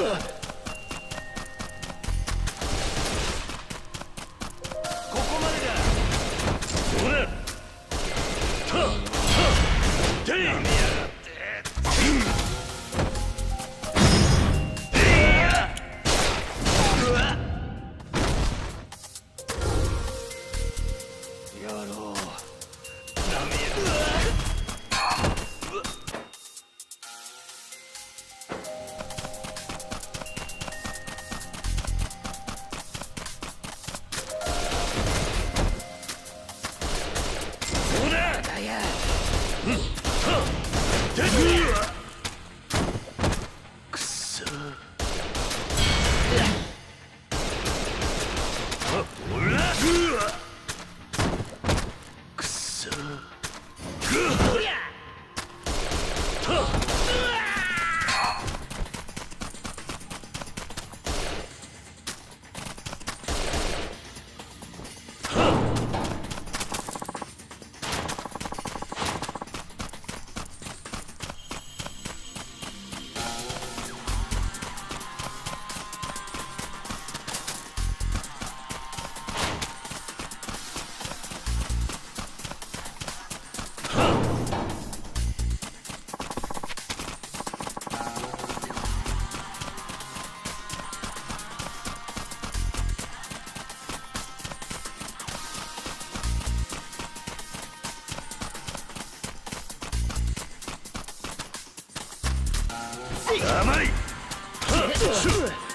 Ugh. 甘い。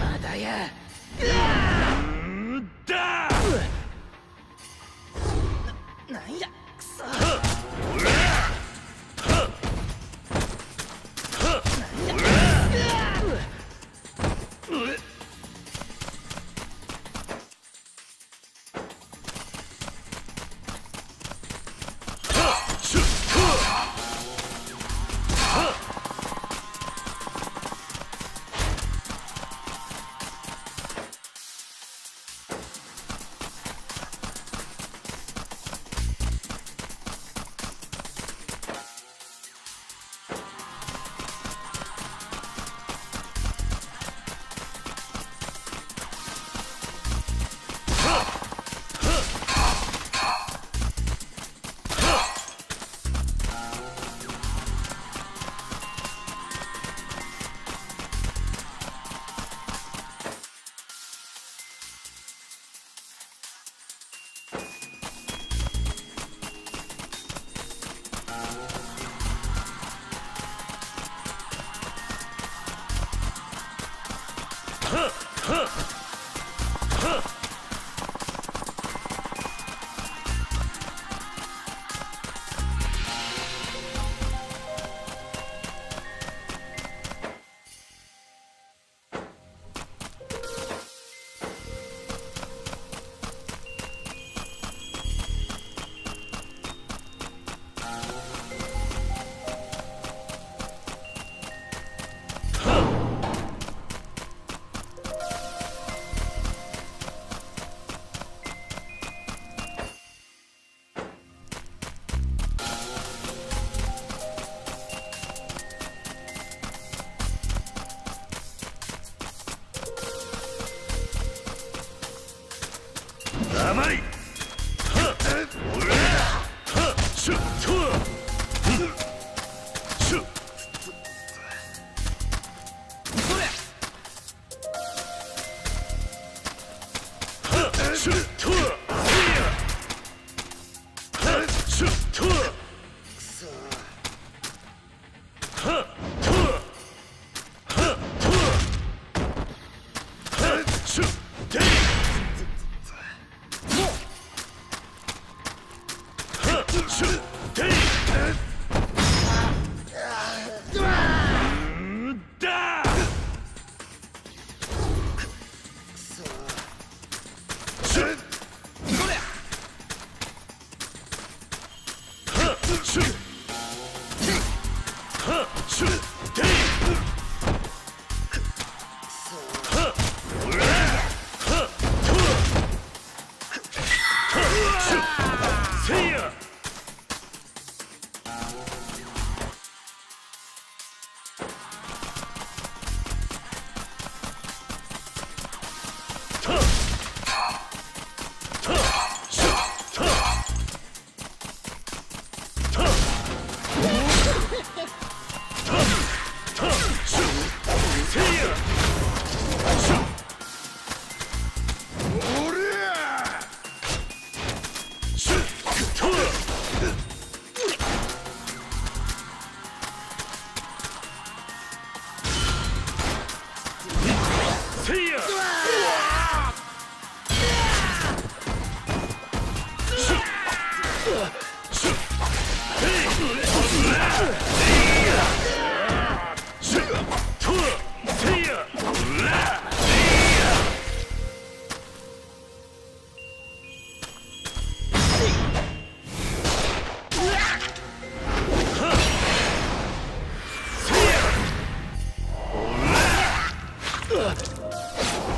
まだや。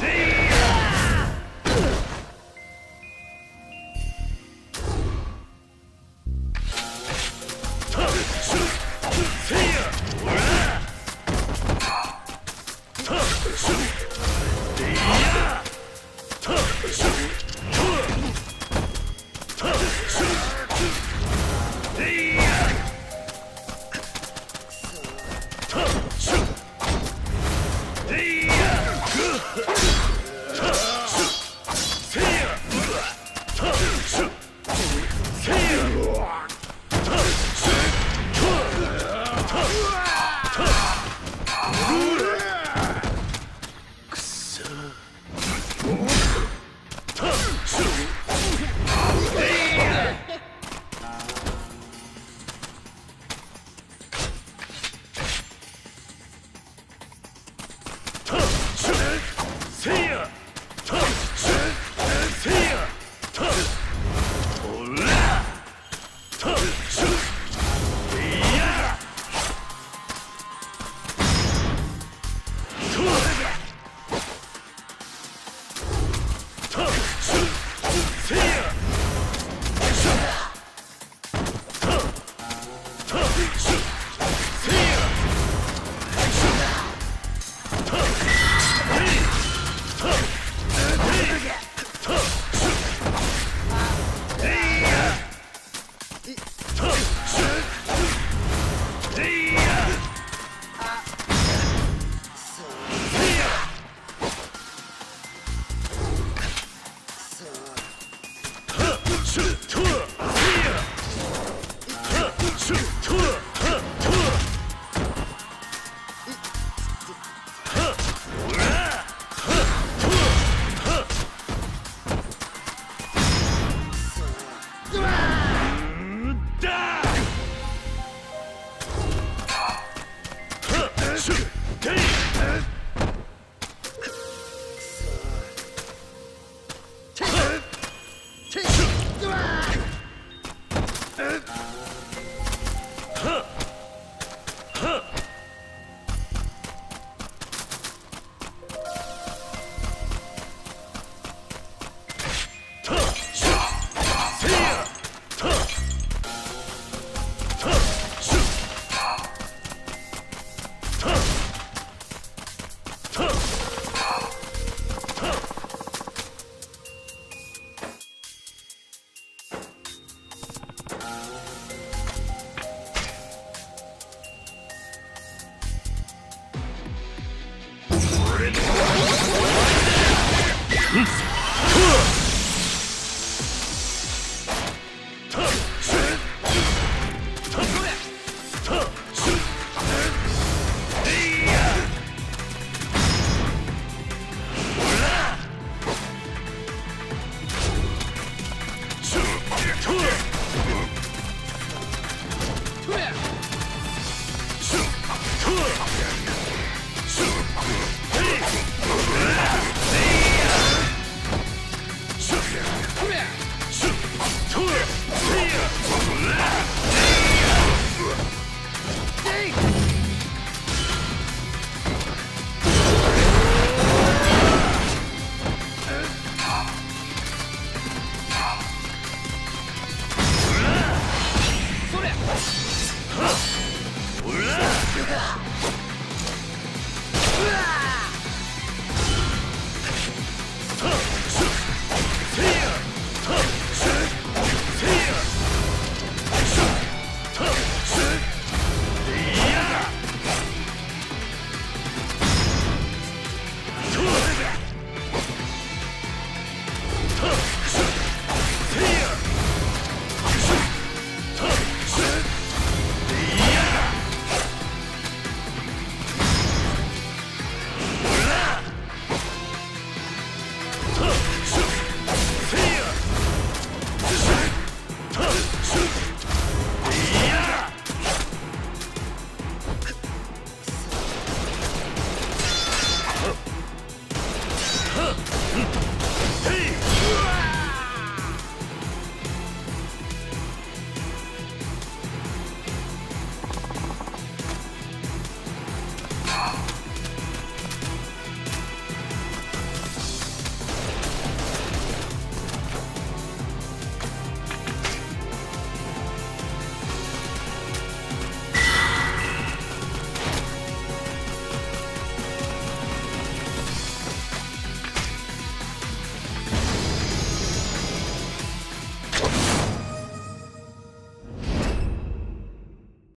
Z. Huh!